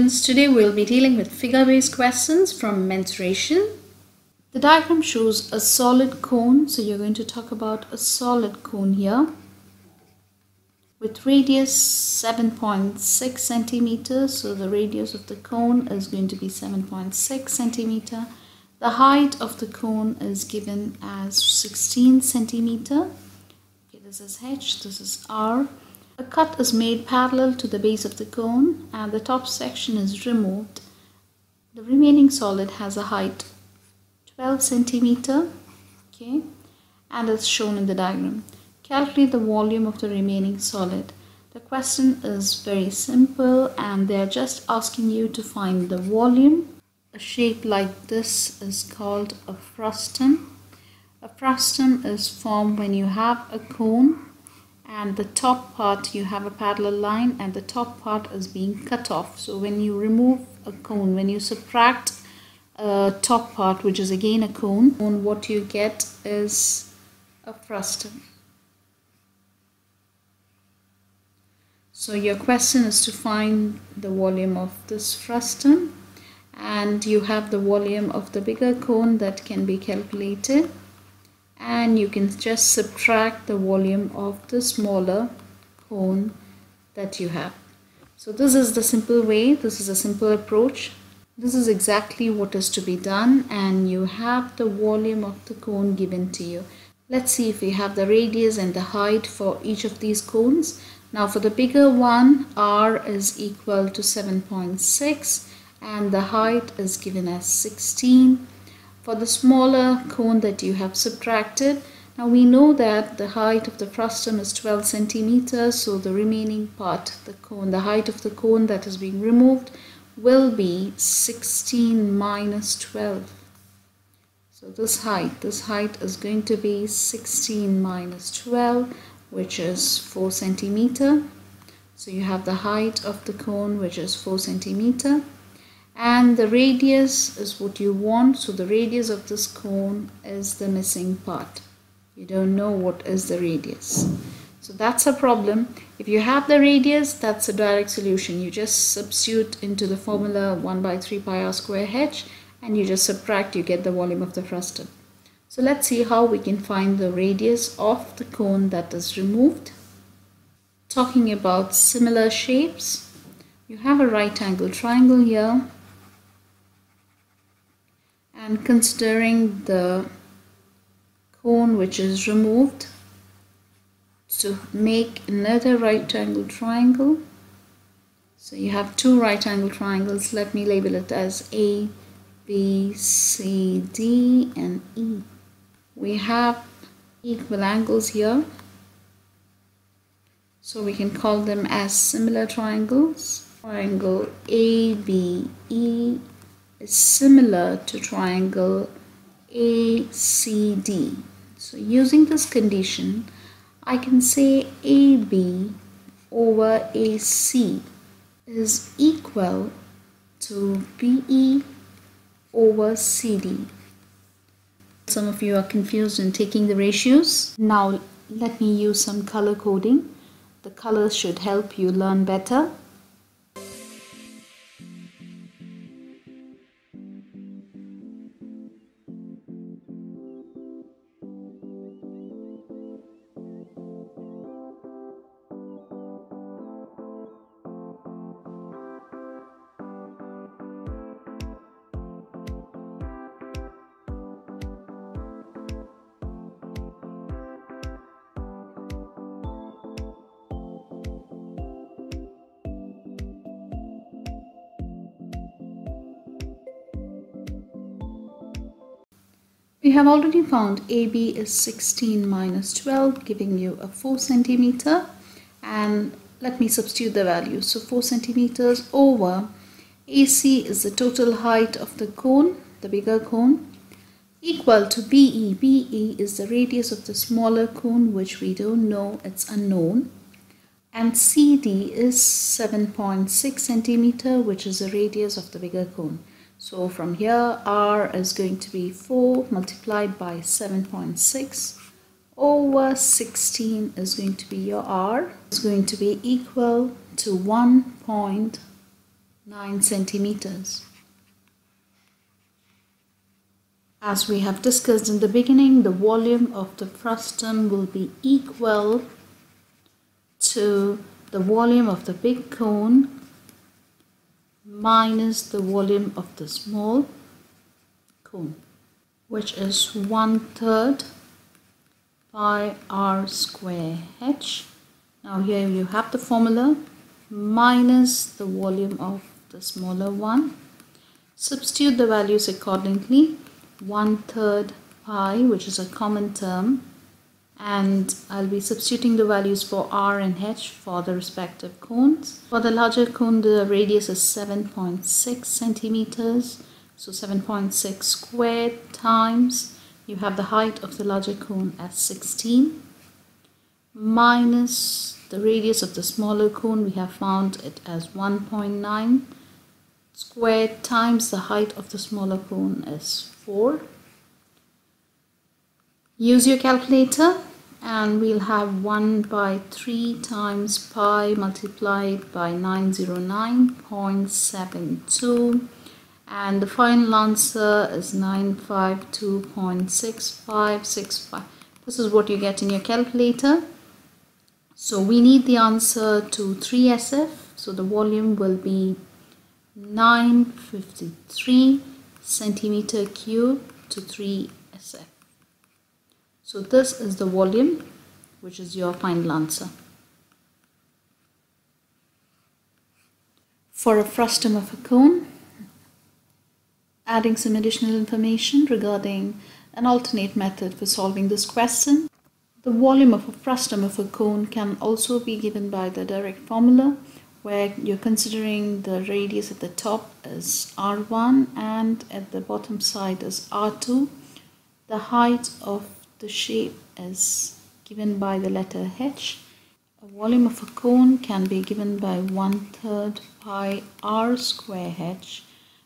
students, today we'll be dealing with figure-based questions from mensuration. The diagram shows a solid cone, so you're going to talk about a solid cone here with radius 7.6 centimeters. So the radius of the cone is going to be 7.6 centimeter. The height of the cone is given as 16 centimeter. Okay, this is H, this is R. A cut is made parallel to the base of the cone and the top section is removed. The remaining solid has a height 12 centimeter okay and is shown in the diagram. Calculate the volume of the remaining solid. The question is very simple and they are just asking you to find the volume. A shape like this is called a frustum. A frustum is formed when you have a cone and the top part you have a parallel line and the top part is being cut off. So when you remove a cone when you subtract a top part which is again a cone what you get is a frustum so your question is to find the volume of this frustum and you have the volume of the bigger cone that can be calculated and you can just subtract the volume of the smaller cone that you have. So this is the simple way, this is a simple approach. This is exactly what is to be done and you have the volume of the cone given to you. Let's see if we have the radius and the height for each of these cones. Now for the bigger one, R is equal to 7.6 and the height is given as 16 for the smaller cone that you have subtracted. Now we know that the height of the frustum is 12 centimeters, so the remaining part, the cone, the height of the cone that is being removed will be 16 minus 12. So this height, this height is going to be 16 minus 12, which is 4 centimeter. So you have the height of the cone, which is 4 centimeter and the radius is what you want. So the radius of this cone is the missing part. You don't know what is the radius. So that's a problem. If you have the radius that's a direct solution. You just substitute into the formula 1 by 3 pi r square h and you just subtract you get the volume of the frustum so let's see how we can find the radius of the cone that is removed. Talking about similar shapes you have a right angle triangle here and considering the cone which is removed to make another right angle triangle so you have two right angle triangles let me label it as A B C D and E. We have equal angles here so we can call them as similar triangles. Triangle ABE is similar to triangle ACD. So using this condition, I can say AB over AC is equal to BE over CD. Some of you are confused in taking the ratios. Now let me use some color coding. The colors should help you learn better. We have already found AB is 16 minus 12 giving you a 4 centimeter and let me substitute the value. So 4 centimeters over AC is the total height of the cone, the bigger cone equal to BE. BE is the radius of the smaller cone which we don't know, it's unknown. And CD is 7.6 centimeter which is the radius of the bigger cone. So from here, R is going to be 4 multiplied by 7.6 over 16 is going to be your R. It's going to be equal to 1.9 centimeters. As we have discussed in the beginning, the volume of the frustum will be equal to the volume of the big cone minus the volume of the small cone, which is one third pi r square h. Now here you have the formula minus the volume of the smaller one. Substitute the values accordingly. One third pi, which is a common term, and I'll be substituting the values for r and h for the respective cones. For the larger cone, the radius is 7.6 centimeters, so 7.6 squared times you have the height of the larger cone as 16 minus the radius of the smaller cone we have found it as 1.9 squared times the height of the smaller cone is 4 use your calculator and we'll have 1 by 3 times pi multiplied by 909.72 and the final answer is 952.6565 this is what you get in your calculator. So we need the answer to 3SF so the volume will be 953 centimeter cube to 3SF so this is the volume which is your final answer. For a frustum of a cone, adding some additional information regarding an alternate method for solving this question. The volume of a frustum of a cone can also be given by the direct formula where you're considering the radius at the top is r1 and at the bottom side is r2. The height of the shape is given by the letter h. A volume of a cone can be given by one third pi r square h.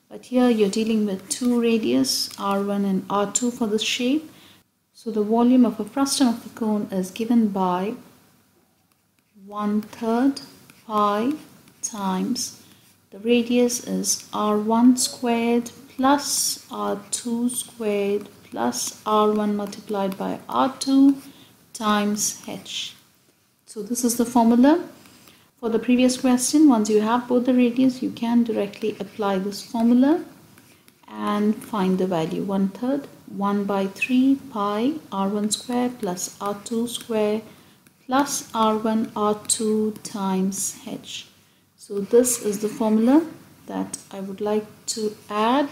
But here you're dealing with two radius, r1 and r2 for the shape. So the volume of a frustum of the cone is given by one third pi times the radius is r1 squared plus r2 squared plus r1 multiplied by r2 times h. So this is the formula. For the previous question, once you have both the radius, you can directly apply this formula and find the value. One third, 1 by 3 pi r1 square plus r2 square plus r1 r2 times h. So this is the formula that I would like to add.